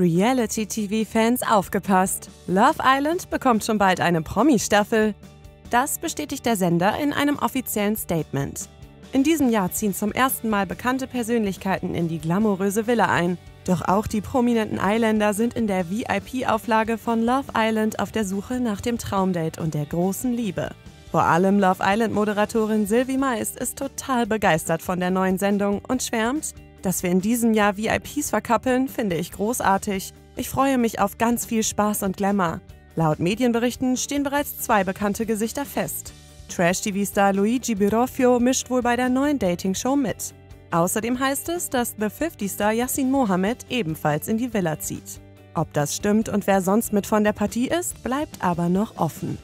Reality-TV-Fans aufgepasst. Love Island bekommt schon bald eine Promi-Staffel. Das bestätigt der Sender in einem offiziellen Statement. In diesem Jahr ziehen zum ersten Mal bekannte Persönlichkeiten in die glamouröse Villa ein. Doch auch die prominenten Islander sind in der VIP-Auflage von Love Island auf der Suche nach dem Traumdate und der großen Liebe. Vor allem Love Island-Moderatorin Sylvie Meist ist total begeistert von der neuen Sendung und schwärmt, dass wir in diesem Jahr VIPs verkappeln, finde ich großartig. Ich freue mich auf ganz viel Spaß und Glamour. Laut Medienberichten stehen bereits zwei bekannte Gesichter fest. Trash-TV-Star Luigi Biroffio mischt wohl bei der neuen Dating-Show mit. Außerdem heißt es, dass The 50-Star Yassin Mohammed ebenfalls in die Villa zieht. Ob das stimmt und wer sonst mit von der Partie ist, bleibt aber noch offen.